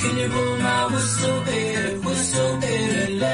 Can you blow my whistle, baby, whistle, baby, let